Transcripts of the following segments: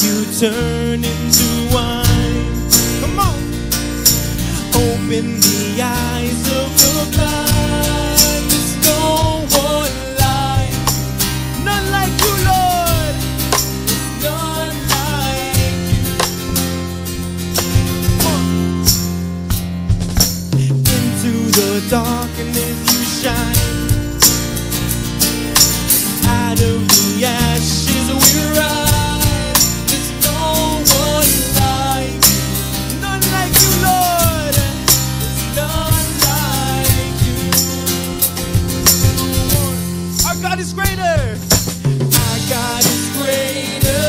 you turn into wine. Come on, open the eyes.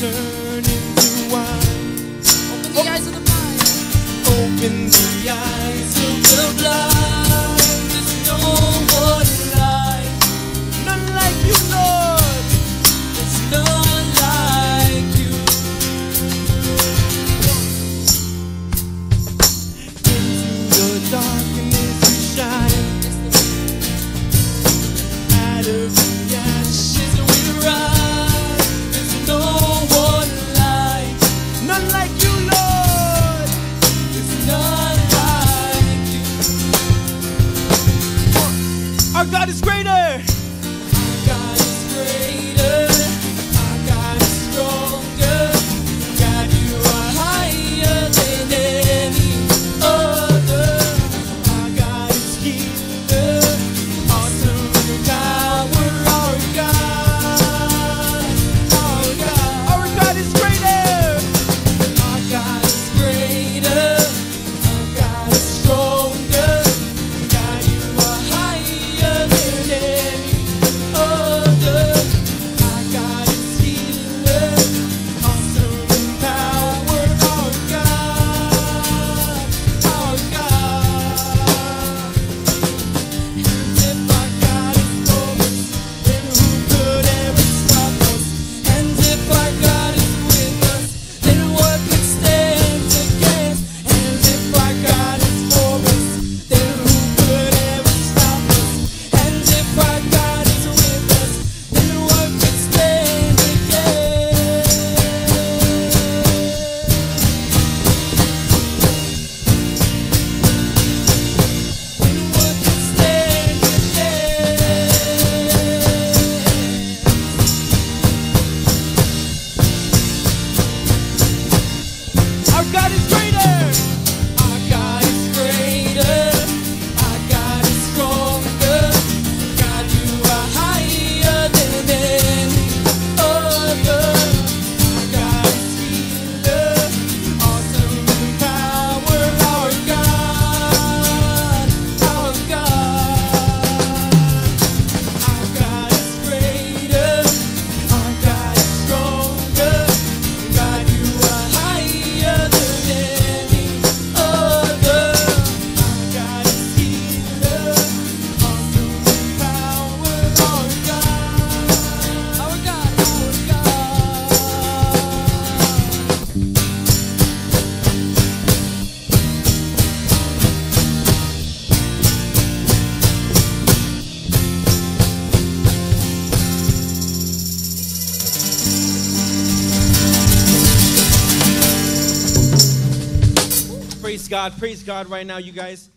return. Our God is greater. Praise God. Praise God right now, you guys.